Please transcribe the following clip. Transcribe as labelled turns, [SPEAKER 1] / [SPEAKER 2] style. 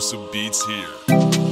[SPEAKER 1] exclusive beats here.